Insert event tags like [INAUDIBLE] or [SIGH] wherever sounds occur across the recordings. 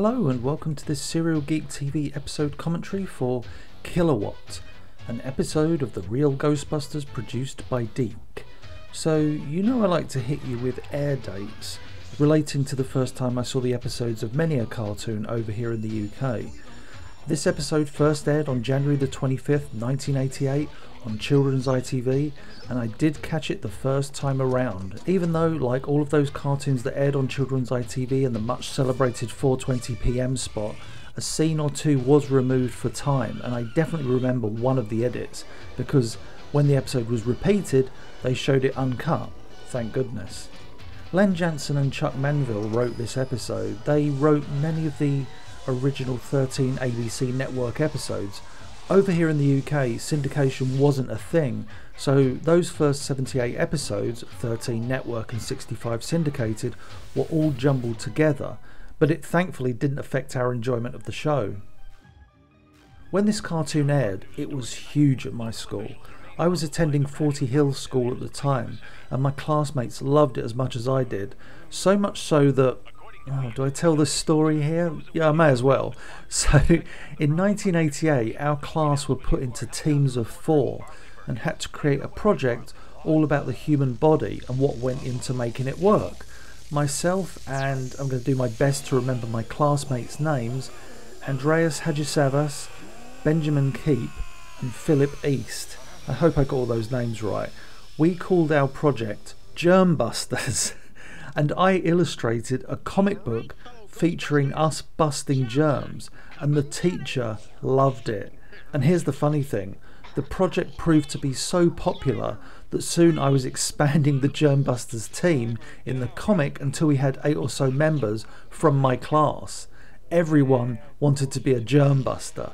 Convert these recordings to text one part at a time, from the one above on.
Hello and welcome to this Cereal Geek TV episode commentary for Killerwatt, an episode of the Real Ghostbusters produced by DiC. So, you know I like to hit you with air dates relating to the first time I saw the episodes of many a cartoon over here in the UK. This episode first aired on January the 25th, 1988 on Children's ITV, and I did catch it the first time around, even though, like all of those cartoons that aired on Children's ITV and the much celebrated 4.20pm spot, a scene or two was removed for time, and I definitely remember one of the edits, because when the episode was repeated, they showed it uncut, thank goodness. Len Janson and Chuck Menville wrote this episode. They wrote many of the original 13 ABC network episodes, over here in the UK, syndication wasn't a thing, so those first 78 episodes, 13 network and 65 syndicated, were all jumbled together, but it thankfully didn't affect our enjoyment of the show. When this cartoon aired, it was huge at my school. I was attending Forty Hill School at the time, and my classmates loved it as much as I did, so much so that Oh, do I tell the story here? Yeah, I may as well. [LAUGHS] So, in 1988, our class were put into teams of four and had to create a project all about the human body and what went into making it work. Myself, and I'm going to do my best to remember my classmates' names Andreas Hadjisavas, Benjamin Keep, and Philip East. I hope I got all those names right. We called our project Germbusters. [LAUGHS] and I illustrated a comic book featuring us busting germs, and the teacher loved it. And here's the funny thing the project proved to be so popular that soon I was expanding the Germbusters team in the comic until we had eight or so members from my class. Everyone wanted to be a Germbuster.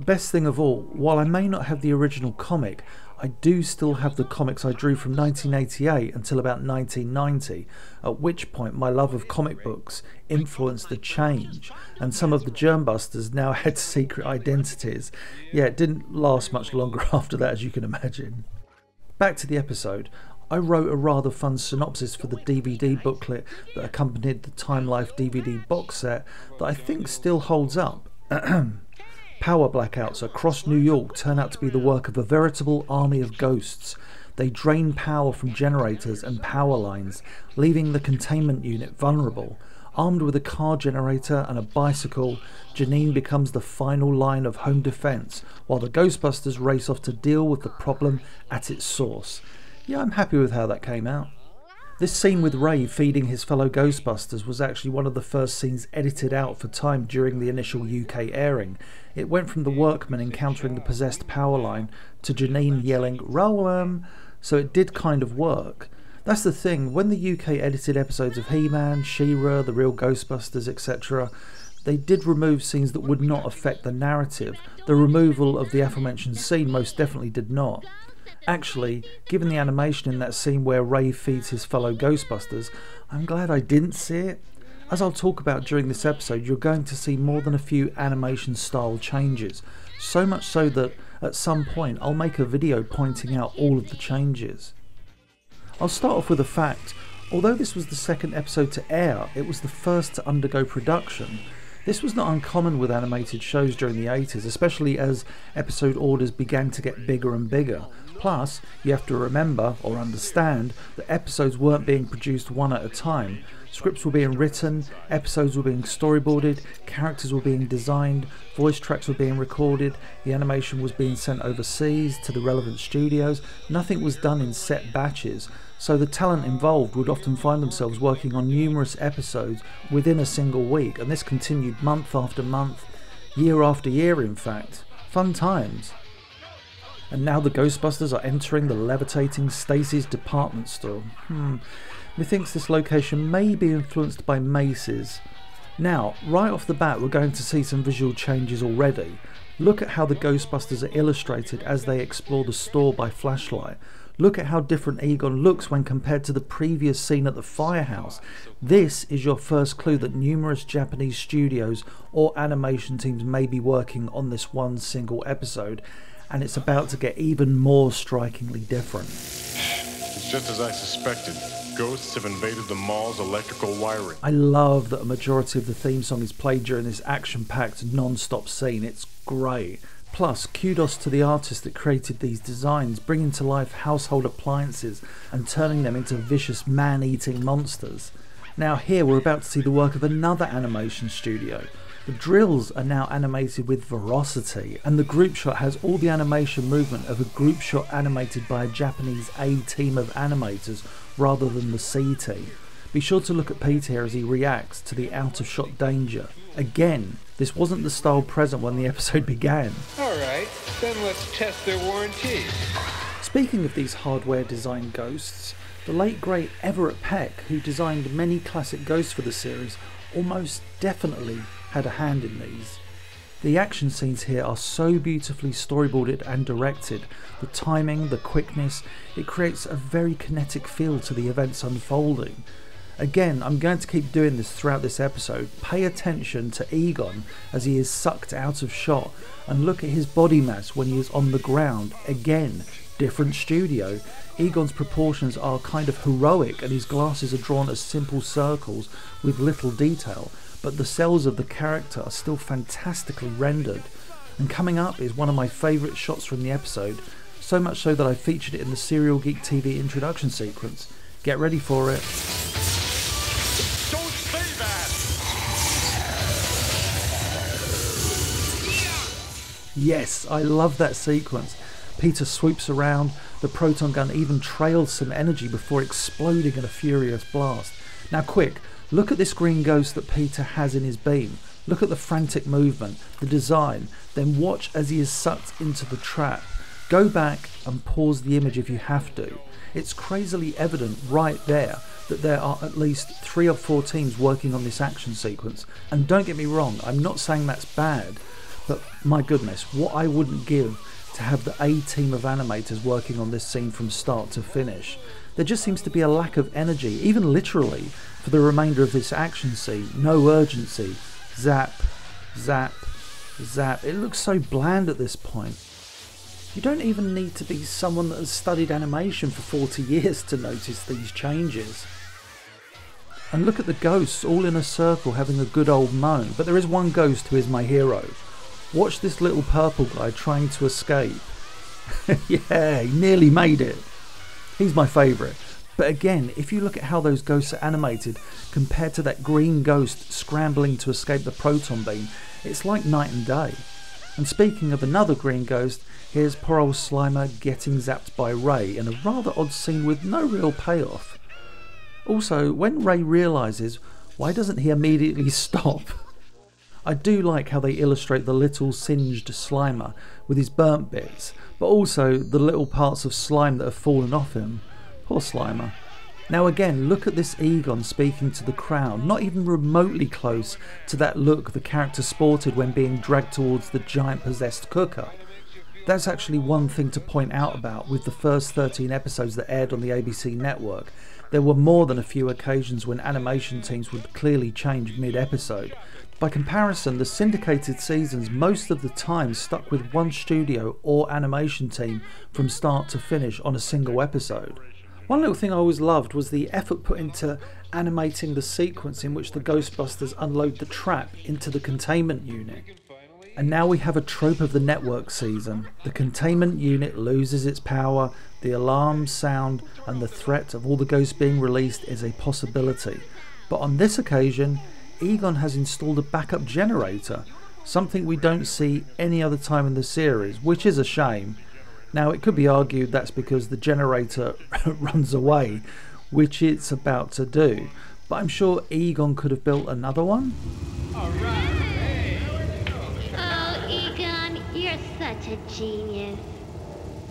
Best thing of all, while I may not have the original comic, I do still have the comics I drew from 1988 until about 1990, at which point my love of comic books influenced the change, and some of the Germbusters now had [LAUGHS] secret identities. Yeah, it didn't last much longer [LAUGHS] after that, as you can imagine. Back to the episode. I wrote a rather fun synopsis for the DVD booklet that accompanied the Time Life DVD box set that I think still holds up. [CLEARS THROAT] Power blackouts across New York turn out to be the work of a veritable army of ghosts. They drain power from generators and power lines, leaving the containment unit vulnerable. Armed with a car generator and a bicycle, Janine becomes the final line of home defense, while the Ghostbusters race off to deal with the problem at its source. Yeah, I'm happy with how that came out. This scene with Ray feeding his fellow Ghostbusters was actually one of the first scenes edited out for time during the initial UK airing. It went from the workman encountering the possessed power line to Janine yelling, Rowan! So it did kind of work. That's the thing, when the UK edited episodes of He Man, She Ra, The Real Ghostbusters, etc., they did remove scenes that would not affect the narrative. The removal of the aforementioned scene most definitely did not. Actually, given the animation in that scene where Ray feeds his fellow Ghostbusters, I'm glad I didn't see it. As I'll talk about during this episode, you're going to see more than a few animation style changes, so much so that at some point I'll make a video pointing out all of the changes. I'll start off with a fact. Although this was the second episode to air, it was the first to undergo production. This was not uncommon with animated shows during the 80s, especially as episode orders began to get bigger and bigger. Plus, you have to remember or understand that episodes weren't being produced one at a time. Scripts were being written, episodes were being storyboarded, characters were being designed, voice tracks were being recorded, the animation was being sent overseas to the relevant studios. Nothing was done in set batches, so the talent involved would often find themselves working on numerous episodes within a single week, and this continued month after month, year after year, in fact. Fun times. And now the Ghostbusters are entering the levitating Stacy's department store. Hmm. Methinks this location may be influenced by Macy's. Now, right off the bat, we're going to see some visual changes already. Look at how the Ghostbusters are illustrated as they explore the store by flashlight. Look at how different Egon looks when compared to the previous scene at the firehouse. This is your first clue that numerous Japanese studios or animation teams may be working on this one single episode, and it's about to get even more strikingly different. It's just as I suspected. ghosts have invaded the mall's electrical wiring. I love that a majority of the theme song is played during this action packed non stop scene. It's great. Plus, kudos to the artist that created these designs, bringing to life household appliances and turning them into vicious man eating monsters. Now, here we're about to see the work of another animation studio. The drills are now animated with Verocity, and the group shot has all the animation movement of a group shot animated by a Japanese A team of animators rather than the C team. Be sure to look at Peter here as he reacts to the out of shot danger. Again, this wasn't the style present when the [LAUGHS] episode began. Alright, then let's test their warranties. Speaking of these hardware design ghosts, the late great Everett Peck, who designed many classic ghosts for the series, almost definitely had a hand in these. The action scenes here are so beautifully storyboarded and directed. The timing, the quickness, it creates a very kinetic feel to the events unfolding. Again, I'm going to keep doing this throughout this episode. Pay attention to Egon as he is sucked out of shot and look at his body mass when he is on the ground. Again, different studio. Egon's proportions are kind of heroic and his glasses are drawn as simple circles with little detail, but the cells of the character are still fantastically rendered. And coming up is one of my favourite shots from the episode, so much so that I featured it in the Cereal Geek TV introduction sequence. Get ready for it. Don't say that! Yes, I love that sequence. Peter swoops around, the proton gun even trails some energy before exploding in a furious blast. Now, quick, look at this green ghost that Peter has in his beam. Look at the frantic movement, the design, then watch as he is sucked into the trap. Go back and pause the image if you have to. It's crazily evident right there that there are at least three or four teams working on this action sequence. And don't get me wrong, I'm not saying that's bad, but my goodness, what I wouldn't give to have the A team of animators working on this scene from start to finish. There just seems to be a lack of energy, even literally, for the remainder of this action scene. No urgency. Zap, zap, zap. It looks so bland at this point. You don't even need to be someone that has studied animation for 40 years to notice these changes. And look at the ghosts all in a circle having a good old moan, but there is one ghost who is my hero. Watch this little purple guy trying to escape. [LAUGHS] yeah, he nearly made it. He's my favourite. But again, if you look at how those ghosts are animated compared to that green ghost scrambling to escape the proton beam, it's like night and day. And speaking of another green ghost, here's poor old Slimer getting zapped by Ray in a rather odd scene with no real payoff. Also, when Ray realises, why doesn't he immediately [LAUGHS] stop? I do like how they illustrate the little singed Slimer with his burnt bits, but also the little parts of slime that have fallen off him. Poor Slimer. Now, again, look at this Egon speaking to the crowd, not even remotely close to that look the character sported when being dragged towards the giant possessed cooker. That's actually one thing to point out about with the first 13 episodes that aired on the ABC network. There were more than a few occasions when animation teams would clearly change mid episode. By comparison, the syndicated seasons most of the time stuck with one studio or animation team from start to finish on a single episode. One little thing I always loved was the effort put into animating the sequence in which the Ghostbusters unload the trap into the containment unit. And now we have a trope of the network season. The containment unit loses its power, the alarms sound, and the threat of all the ghosts being released is a possibility. But on this occasion, Egon has installed a backup generator, something we don't see any other time in the series, which is a shame. Now, it could be argued that's because the generator [LAUGHS] runs away, which it's about to do, but I'm sure Egon could have built another one. Oh, Egon, you're such a genius.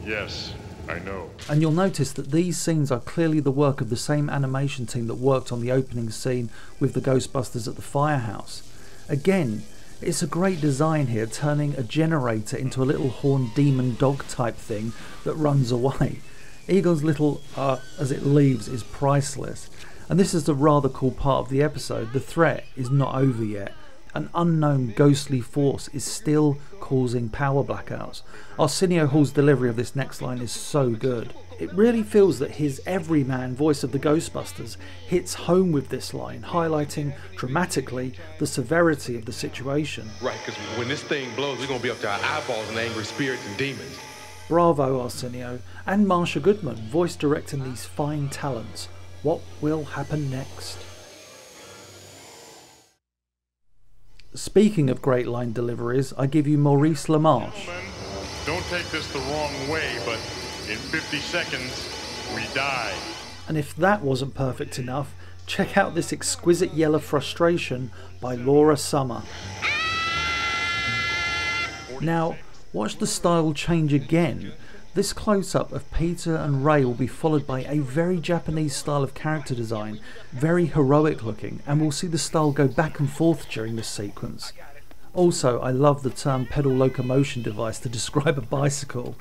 Yes, I know. And you'll notice that these scenes are clearly the work of the same animation team that worked on the opening scene with the Ghostbusters at the firehouse. Again, it's a great design here, turning a generator into a little horned demon dog type thing that runs away. [LAUGHS] Egon's little uh, as it leaves is priceless. And this is the rather cool part of the episode. The threat is not over yet. An unknown ghostly force is still causing power blackouts. Arsenio Hall's delivery of this next line is so good. It really feels that his everyman voice of the Ghostbusters hits home with this line, highlighting dramatically the severity of the situation. Right, because when this thing blows, we're going to be up to our eyeballs in angry spirits and demons. Bravo, Arsenio, and Marsha Goodman, voice directing these fine talents. What will happen next? Speaking of great line deliveries, I give you Maurice LaMarche. Don't take this the wrong way, but in 50 seconds, we die. And if that wasn't perfect enough, check out this exquisite yell of frustration by Laura Summer. Now, watch the style change again. This close up of Peter and Ray will be followed by a very Japanese style of character design, very heroic looking, and we'll see the style go back and forth during this sequence. Also, I love the term pedal locomotion device to [LAUGHS] describe a bicycle.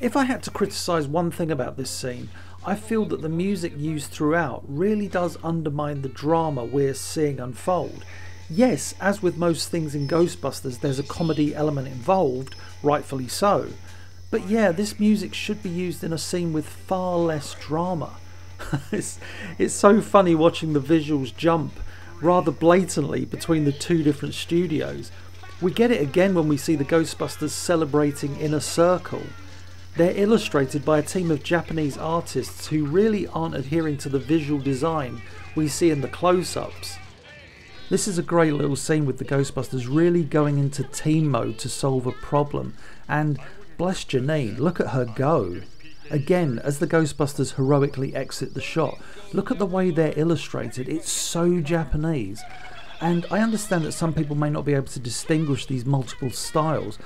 If I had to criticise one thing about this scene, I feel that the music used throughout really does undermine the drama we're seeing unfold. Yes, as with most things in Ghostbusters, there's a comedy element involved, rightfully so. But yeah, this music should be used in a scene with far less drama. [LAUGHS] it's, it's so funny watching the visuals jump rather blatantly between the two different studios. We get it again when we see the Ghostbusters celebrating in a circle. They're illustrated by a team of Japanese artists who really aren't adhering to the visual design we see in the close ups. This is a great little scene with the Ghostbusters really going into team mode to solve a problem, and Bless Janine, look at her go. Again, as the Ghostbusters heroically exit the shot, look at the way they're illustrated. It's so Japanese. And I understand that some people may not be able to distinguish these multiple styles,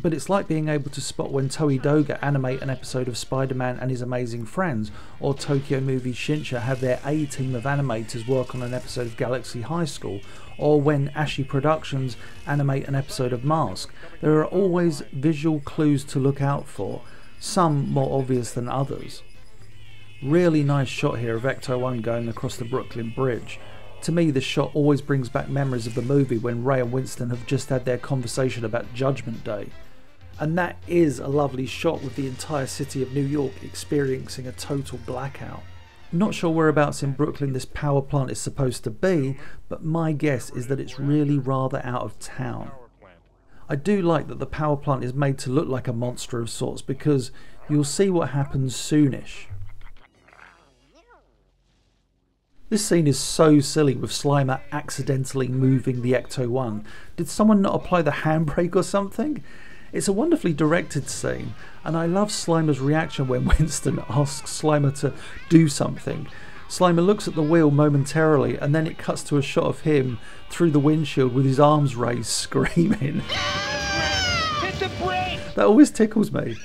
but it's like being able to spot when Toei Doga animate an episode of Spider Man and his amazing friends, or Tokyo Movie Shinsha have their A team of animators work on an episode of Galaxy High School, or when Ashi Productions animate an episode of Mask. There are always visual clues to look out for, some more obvious than others. Really nice shot here of Ecto 1 going across the Brooklyn Bridge. To me, this shot always brings back memories of the movie when Ray and Winston have just had their conversation about Judgment Day. And that is a lovely shot with the entire city of New York experiencing a total blackout. Not sure whereabouts in Brooklyn this power plant is supposed to be, but my guess is that it's really rather out of town. I do like that the power plant is made to look like a monster of sorts because you'll see what happens soonish. This scene is so silly with Slimer accidentally moving the Ecto 1. Did someone not apply the handbrake or something? It's a wonderfully directed scene, and I love Slimer's reaction when [LAUGHS] Winston asks Slimer to do something. Slimer looks at the wheel momentarily, and then it cuts to a shot of him through the windshield with his arms raised, [LAUGHS] screaming. That always tickles me.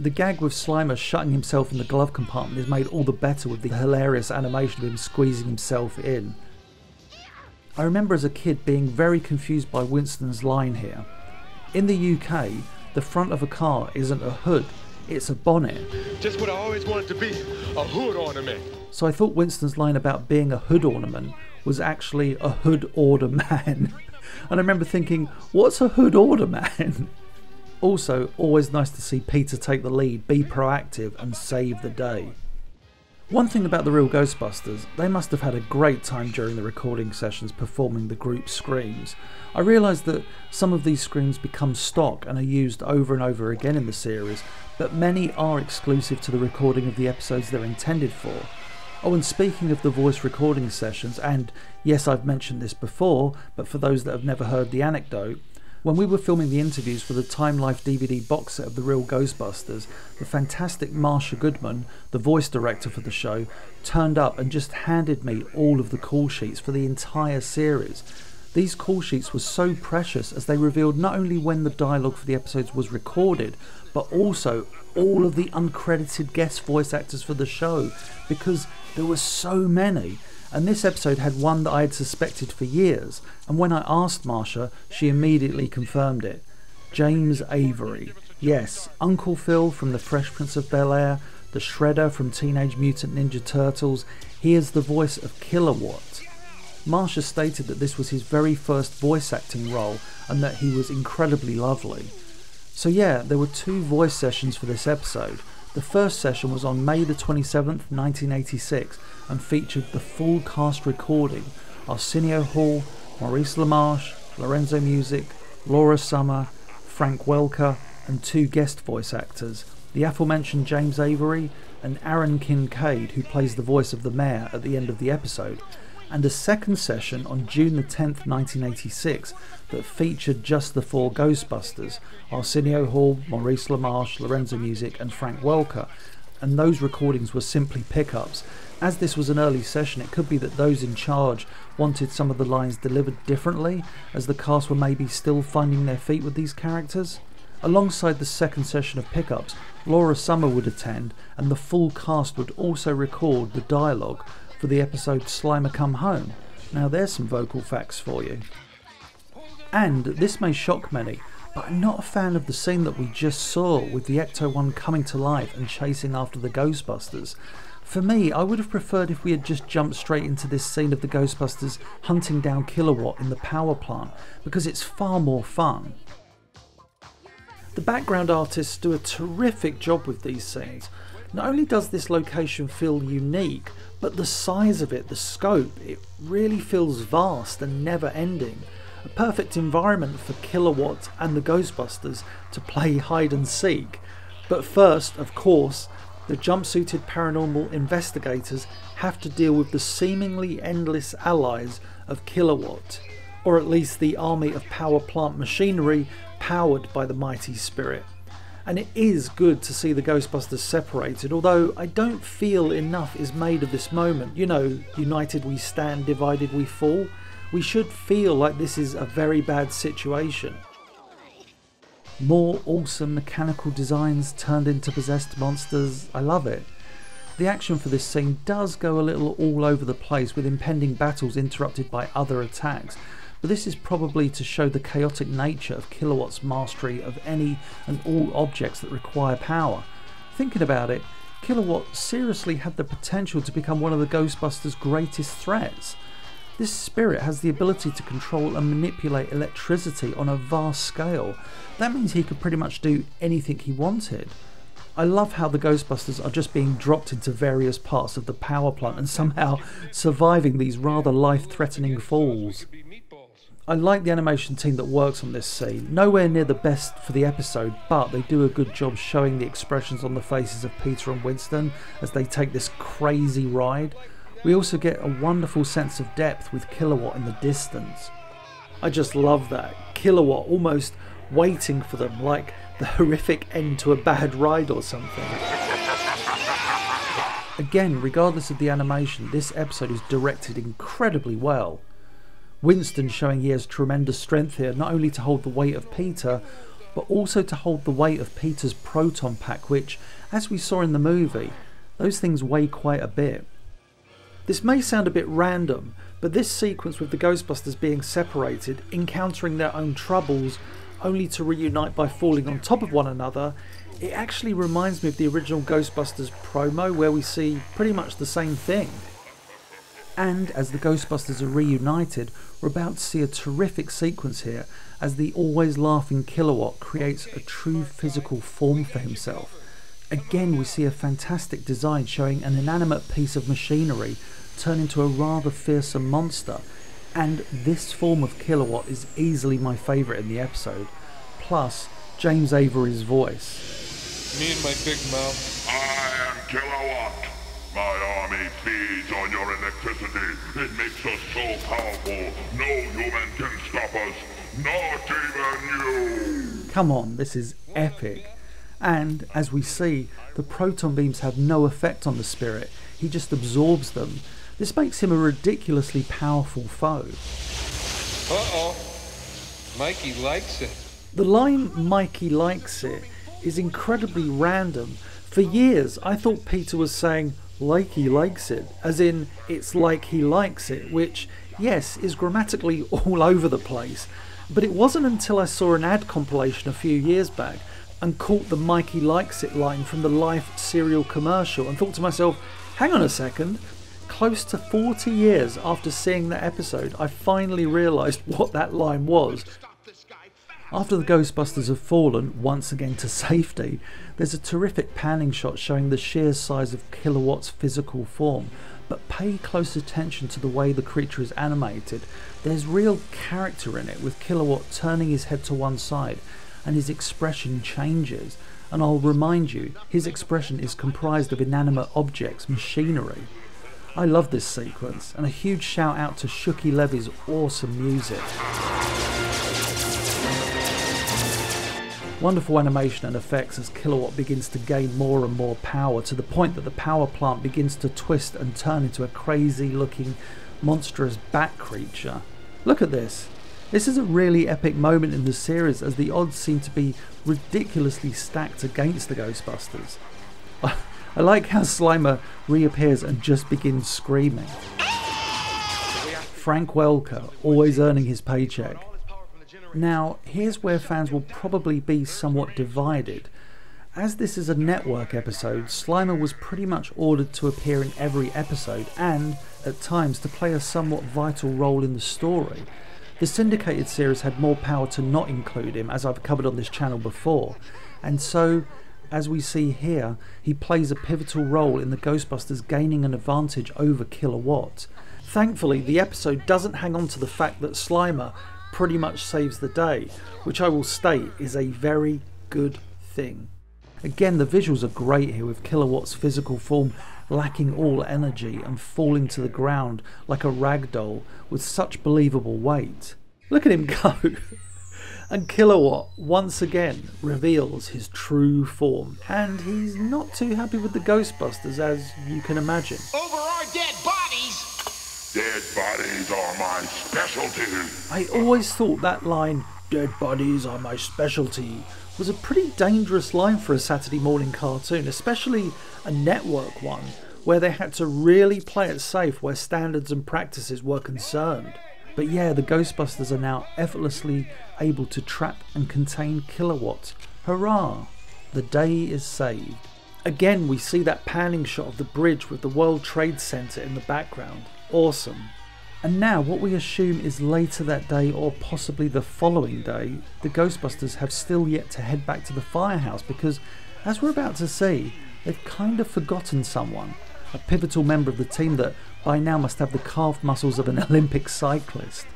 The gag with Slimer shutting himself in the glove compartment is made all the better with the hilarious animation of him squeezing himself in. I remember as a kid being very confused by Winston's line here. In the UK, the front of a car isn't a hood, it's a bonnet. Just what I always wanted to be a hood ornament. So I thought Winston's line about being a hood ornament was actually a hood order man. [LAUGHS] and I remember thinking, what's a hood order man? [LAUGHS] also, always nice to see Peter take the lead, be proactive, and save the day. One thing about the real Ghostbusters, they must have had a great time during the recording sessions performing the group screams. I realised that some of these screams become stock and are used over and over again in the series, but many are exclusive to the recording of the episodes they're intended for. Oh, and speaking of the voice recording sessions, and yes, I've mentioned this before, but for those that have never heard the anecdote, when we were filming the interviews for the Time Life DVD box set of The Real Ghostbusters, the fantastic Marsha Goodman, the voice director for the show, turned up and just handed me all of the call sheets for the entire series. These call sheets were so precious as they revealed not only when the dialogue for the episodes was recorded, but also all of the uncredited guest voice actors for the show, because there were so many and this episode had one that I had suspected for years, and when I asked Marsha, she immediately confirmed it. James Avery. Yes, Uncle Phil from The Fresh Prince of Bel Air, the Shredder from Teenage Mutant Ninja Turtles, he is the voice of Killerwatt. Marsh has stated that this was his very first voice acting role and that he was incredibly lovely. So, yeah, there were two voice sessions for this episode. The first session was on May the 27th, 1986, and featured the full cast recording Arsenio Hall, Maurice LaMarche, Lorenzo Music, Laura Summer, Frank Welker, and two guest voice actors, the aforementioned James Avery and Aaron Kincaid, who plays the voice of the mayor at the end of the episode, and a second session on June the 10th, 1986, that featured just the four Ghostbusters Arsenio Hall, Maurice LaMarche, Lorenzo Music, and Frank Welker. And those recordings were simply pickups. As this was an early session, it could be that those in charge wanted some of the lines delivered differently, as the cast were maybe still finding their feet with these characters. Alongside the second session of pickups, Laura Summer would attend, and the full cast would also record the dialogue for the episode Slimer Come Home. Now, there's some vocal facts for you. And this may shock many, but I'm not a fan of the scene that we just saw with the Ecto 1 coming to life and chasing after the Ghostbusters. For me, I would have preferred if we had just jumped straight into this scene of the Ghostbusters hunting down Killerwatt in the power plant, because it's far more fun. The background artists do a terrific job with these scenes. Not only does this location feel unique, but the size of it, the scope, it really feels vast and never ending. A perfect environment for Killerwatt and the Ghostbusters to play hide and seek. But first, of course, the jumpsuited paranormal investigators have to deal with the seemingly endless allies of Killerwatt, or at least the army of power plant machinery powered by the mighty spirit. And it is good to see the Ghostbusters separated, although I don't feel enough is made of this moment. You know, united we stand, divided we fall. We should feel like this is a very bad situation. More awesome mechanical designs turned into possessed monsters. I love it. The action for this scene does go a little all over the place with impending battles interrupted by other attacks, but this is probably to show the chaotic nature of Killerwatt's mastery of any and all objects that require power. Thinking about it, Killerwatt seriously had the potential to become one of the Ghostbusters' greatest threats. This spirit has the ability to control and manipulate electricity on a vast scale. That means he could pretty much do anything he wanted. I love how the Ghostbusters are just being dropped into various parts of the power plant and somehow [LAUGHS] surviving these rather life threatening falls. I like the animation team that works on this scene. Nowhere near the best for the episode, but they do a good job showing the expressions on the faces of Peter and Winston as they take this crazy ride. We also get a wonderful sense of depth with Killerwatt in the distance. I just love that. Killerwatt almost waiting for them, like the [LAUGHS] horrific end to a bad ride or something. [LAUGHS] Again, regardless of the animation, this episode is directed incredibly well. Winston showing he has tremendous strength here, not only to hold the weight of Peter, but also to hold the weight of Peter's proton pack, which, as we saw in the movie, those things weigh quite a bit. This may sound a bit random, but this sequence with the Ghostbusters being separated, encountering their own troubles, only to reunite by falling on top of one another, it actually reminds me of the original Ghostbusters promo where we see pretty much the same thing. And as the Ghostbusters are reunited, we're about to see a terrific sequence here as the always laughing Killerwatt creates a true physical form for himself. Again, we see a fantastic design showing an inanimate piece of machinery turn into a rather fearsome monster. And this form of Killerwatt is easily my favourite in the episode. Plus, James Avery's voice. Me and my big mouth. I am Killerwatt. My army feeds on your electricity. It makes us so powerful. No human can stop us. Not even you. Come on, this is epic. And as we see, the proton beams have no effect on the spirit, he just absorbs them. This makes him a ridiculously powerful foe. Uh oh. Mikey likes it. The line Mikey likes it is incredibly random. For years, I thought Peter was saying, like he likes it, as in, it's like he likes it, which, yes, is grammatically [LAUGHS] all over the place. But it wasn't until I saw an ad compilation a few years back and caught the Mikey likes it line from the Life cereal commercial and thought to myself, hang on a second, close to 40 years after seeing that episode, I finally realised [LAUGHS] what that line was. After the Ghostbusters have fallen once again to [LAUGHS] safety, there's a terrific panning shot showing the sheer size of Killerwatt's physical form. But pay close attention to the way the creature is animated. There's real character in it, with Killerwatt turning his head to one side and his expression changes. And I'll remind you, his expression is comprised of inanimate objects, machinery. I love this sequence, and a huge shout out to Shuki Levy's awesome music. Wonderful animation and effects as Killerwatt begins to gain more and more power to the point that the power plant begins to twist and turn into a crazy looking monstrous bat creature. Look at this. This is a really epic moment in the series as the odds seem to be ridiculously stacked against the Ghostbusters. [LAUGHS] I like how Slimer reappears and just begins screaming. Frank Welker, always earning his paycheck. Now, here's where fans will probably be somewhat divided. As this is a network episode, Slimer was pretty much ordered to appear in every episode and, at times, to play a somewhat vital role in the story. The syndicated series had more power to not include him, as I've covered on this channel before, and so, as we see here, he plays a pivotal role in the Ghostbusters gaining an advantage over Killerwatt. Thankfully, the episode doesn't hang on to the fact that Slimer pretty much saves the day, which I will state is a very good thing. Again, the visuals are great here with Killerwatt's physical form lacking all energy and falling to the ground like a rag doll with such believable weight. Look at him [LAUGHS] go! and Killerwatt once again reveals his true form, and he's not too happy with the Ghostbusters as you can imagine. Over our dead! Dead bodies are my specialty. I always thought that line, dead bodies are my specialty, was a pretty dangerous line for a Saturday morning cartoon, especially a network one, where they had to really play it safe where standards and practices were concerned. But yeah, the Ghostbusters are now effortlessly able to trap and contain Killerwatt. Hurrah! The day is saved. Again, we see that panning shot of the bridge with the World Trade Center in the background. Awesome. And now, what we assume is later that day or possibly the following day, the Ghostbusters have still yet to head back to the firehouse because, as we're about to see, they've kind of forgotten someone, a pivotal member of the team that by now must have the calf muscles of an [LAUGHS] Olympic cyclist.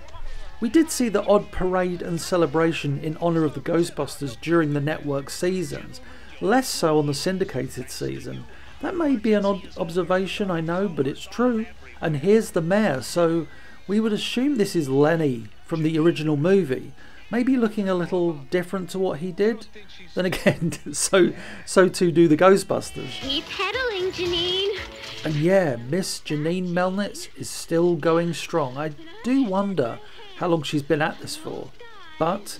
We did see the odd parade and celebration in honour of the Ghostbusters during the network seasons, less so on the syndicated season. That may be an odd observation, I know, but it's true and here's the mayor. So we would assume this is Lenny from the original movie. Maybe looking a little different to what he did. Then again, [LAUGHS] so so too do the Ghostbusters. Keep pedaling, Janine. And yeah, Miss Janine Melnitz is still going strong. I do wonder how long she's been at this for. But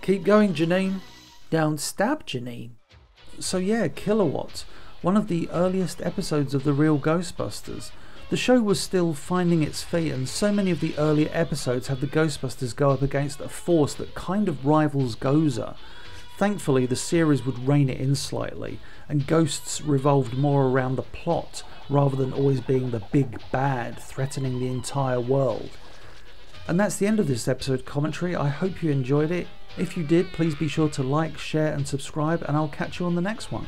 keep going, Janine. Don't stab Janine. So yeah, Killerwatt, one of the earliest episodes of the real Ghostbusters. The show was still finding its feet, and so many of the earlier episodes had the Ghostbusters go up against a force that kind of rivals Gozer. Thankfully, the series would rein it in slightly, and Ghosts revolved more around the plot rather than always being the big bad threatening the entire world. And that's the end of this episode commentary. I hope you enjoyed it. If you did, please be sure to like, share, and subscribe, and I'll catch you on the next one.